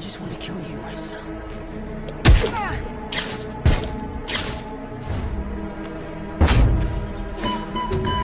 I just want to kill you myself.